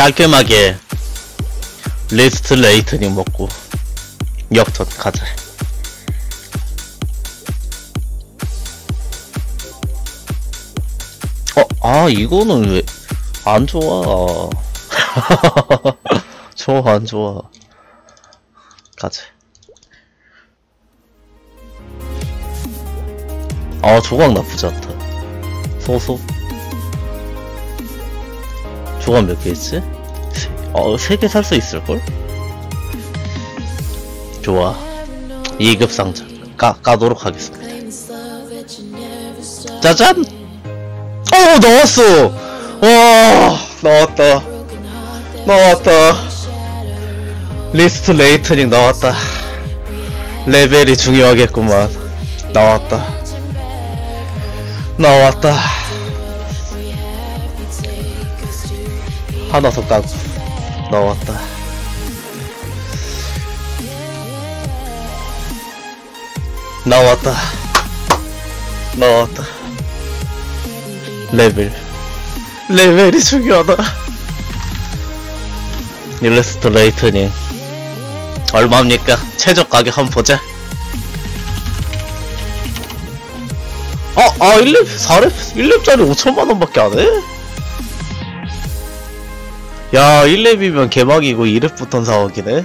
깔끔하게 restraint ring 먹고 역전 가자. 어, 아 이거는 왜 안 좋아? 좋아 안 좋아. 가자. 아 조각 나쁘지 않다. 소소 조각 몇개 있지? 세- 어, 세 개 살 수 있을걸? 좋아. 2급 상자. 까, 까도록 하겠습니다. 짜잔! 어 나왔어! 와 나왔다. 나왔다. restraint ring 나왔다. 레벨이 중요하겠구만. 나왔다. 나왔다 하나 더 까고 나왔다. 나왔다. 나왔다. 레벨. 레벨이 중요하다. 일러스트 레이트닝 얼마입니까? 최저 가격 한번 보자. 아, 아, 1렙, 4렙, 1렙짜리 5천만원 밖에 안 해? 야, 1렙이면 개막이고 2렙부터 사오기네?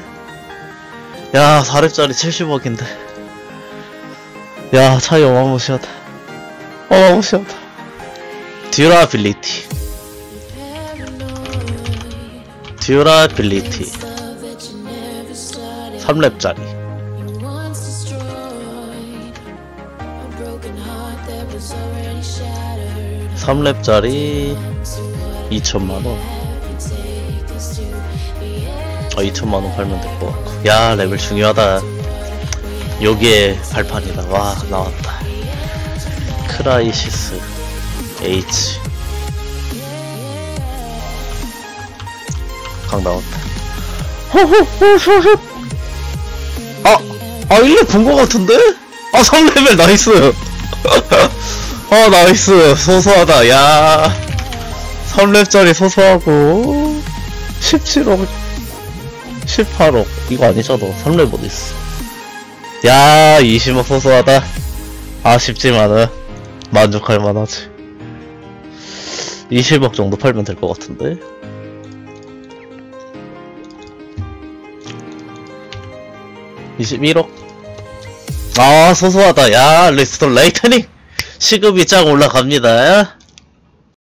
야, 4렙짜리 70억인데. 야, 차이 어마무시하다. 어마무시하다. 듀라빌리티. Durability. 3렙짜리. 3렙짜리 2천만원 어 2천만원 팔면 같고. 야 레벨 중요하다. 여기에 발판이다. 와 나왔다. Crisis H. 강 나왔다. 아! 아 1렙 본것 같은데? 아 3레벨 nice. 어 nice. 소소하다. 야 3렙짜리 소소하고. 17억 18억 이거 아니잖아. 3렙 어딨어. 야 20억 소소하다. 아쉽지만은 만족할 만하지. 20억 정도 팔면 될 것 같은데? 21억? 아 소소하다. 야 Restraint ring! 시급이 쫙 올라갑니다